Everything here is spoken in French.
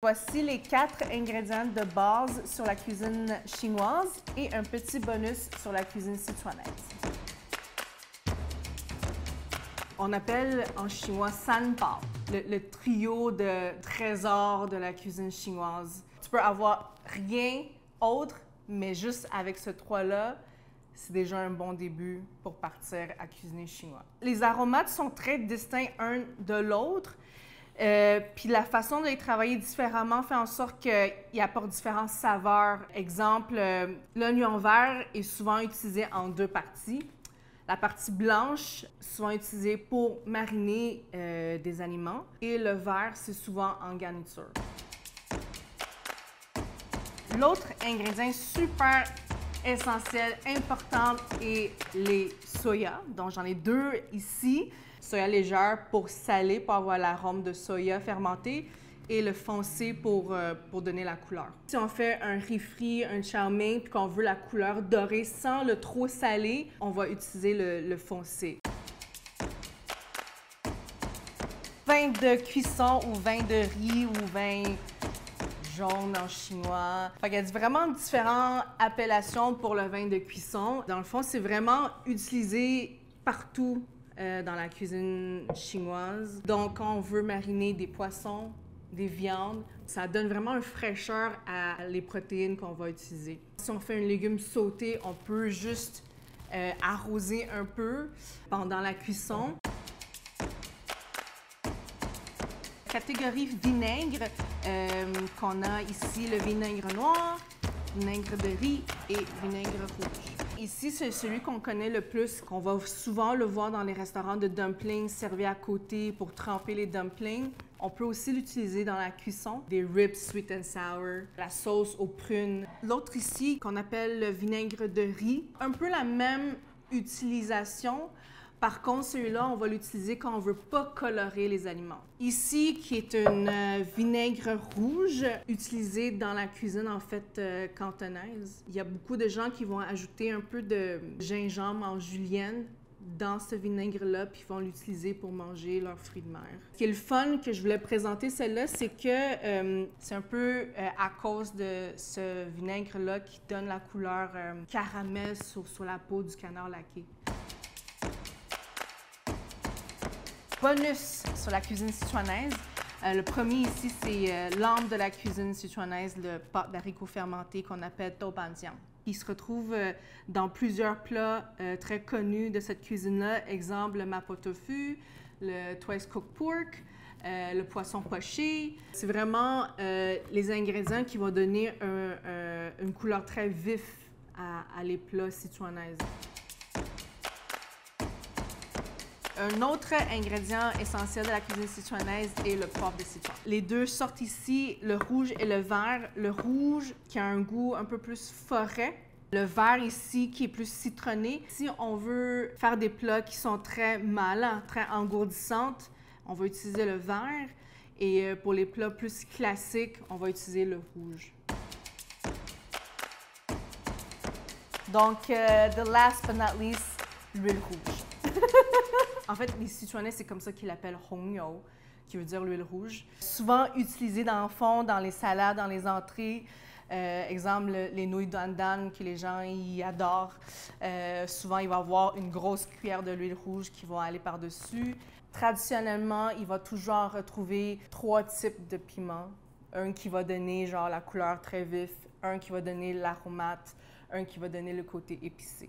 Voici les quatre ingrédients de base sur la cuisine chinoise et un petit bonus sur la cuisine sichuanaise. On appelle en chinois san bao, le, trio de trésors de la cuisine chinoise. Tu peux avoir rien autre, mais juste avec ce trois-là, c'est déjà un bon début pour partir à cuisiner chinois. Les aromates sont très distincts un de l'autre. Euh, puis la façon de les travailler différemment fait en sorte qu'ils apportent différentes saveurs. Exemple, euh, l'oignon vert est souvent utilisé en deux parties. La partie blanche, souvent utilisée pour mariner euh, des aliments. Et le vert, c'est souvent en garniture. L'autre ingrédient super essentiel, important, est les soya. Donc, j'en ai deux ici. Soya légère pour saler, pour avoir l'arôme de soya fermenté et le foncé pour, euh, donner la couleur. Si on fait un riz frit, un chow mein, puis qu'on veut la couleur dorée sans le trop salé, on va utiliser le, le foncé. Vin de cuisson ou vin de riz ou vin en chinois. il y a vraiment différentes appellations pour le vin de cuisson. Dans le fond, c'est vraiment utilisé partout euh, dans la cuisine chinoise. Donc, quand on veut mariner des poissons, des viandes, ça donne vraiment une fraîcheur à les protéines qu'on va utiliser. Si on fait un légume sauté, on peut juste euh, arroser un peu pendant la cuisson. Catégorie vinaigre, euh, qu'on a ici le vinaigre noir, vinaigre de riz et vinaigre rouge. Ici, c'est celui qu'on connaît le plus, qu'on va souvent le voir dans les restaurants de dumplings servis à côté pour tremper les dumplings. On peut aussi l'utiliser dans la cuisson, des ribs sweet and sour, la sauce aux prunes. L'autre ici, qu'on appelle le vinaigre de riz, un peu la même utilisation, par contre, celui-là, on va l'utiliser quand on veut pas colorer les aliments. Ici, qui est une euh, vinaigre rouge utilisée dans la cuisine en fait euh, cantonaise. Il y a beaucoup de gens qui vont ajouter un peu de gingembre en julienne dans ce vinaigre-là, puis vont l'utiliser pour manger leurs fruits de mer. Ce qui est le fun que je voulais présenter celle-là, c'est que euh, c'est un peu à cause de ce vinaigre-là qui donne la couleur caramel sur, sur la peau du canard laqué. Bonus sur la cuisine sichuanaise. Euh, le premier ici, c'est euh, de la cuisine sichuanaise, le pâte d'haricots fermenté qu'on appelle tobanjiang. Il se retrouve euh, dans plusieurs plats très connus de cette cuisine-là. Exemple, le mapo tofu, le twice cooked pork, le poisson poché. C'est vraiment les ingrédients qui vont donner une couleur très vif à, à les plats sichuanaises. Un autre ingrédient essentiel de la cuisine sichuanaise est le poivre de Sichuan. Les deux sortent ici, le rouge et le vert. Le rouge qui a un goût un peu plus forêt. Le vert ici qui est plus citronné. Si on veut faire des plats qui sont très malins, très engourdissantes, on va utiliser le vert. Et euh, pour les plats plus classiques, on va utiliser le rouge. Donc, euh, the last but not least, l'huile rouge. En fait, les Sichuanais, c'est comme ça qu'ils l'appellent Hongyo, qui veut dire l'huile rouge. Souvent utilisé dans le fond, dans les salades, dans les entrées. Euh, exemple, les nouilles dandan que les gens y adorent. Euh, souvent, il va y avoir une grosse cuillère de l'huile rouge qui va aller par-dessus. Traditionnellement, il va toujours retrouver trois types de piments. Un qui va donner genre la couleur très vif, un qui va donner l'aromate, un qui va donner le côté épicé.